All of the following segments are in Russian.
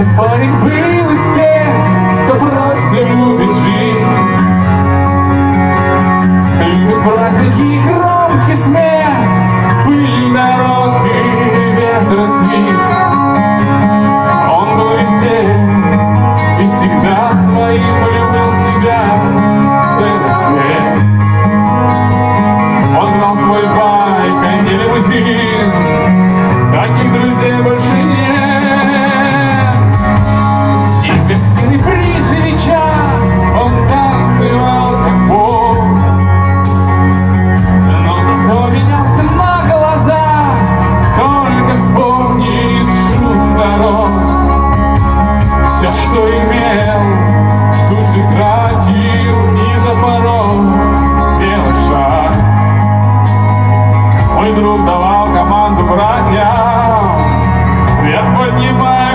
Парень был из тех, кто просто любит жизнь. Любит праздники и громкий смех, поднимай.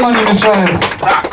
никто не мешает.